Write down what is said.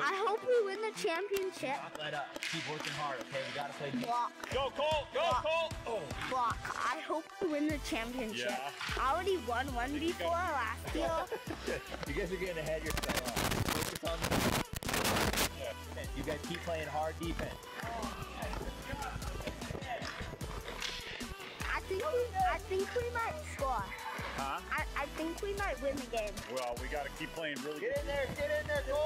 I hope we win the championship. Not let up. Keep working hard, okay? We gotta play. Block, Go, Cole. Go, Block. Cole. Oh. block. I hope we win the championship. Yeah. I already won one before last year. You guys are getting ahead of yourself. Focus on the. You guys keep playing hard defense. I think we, I think we might score. Huh? I, I think we might win the game. Well, we got to keep playing really Get good. in there, get in there, Go! Cole.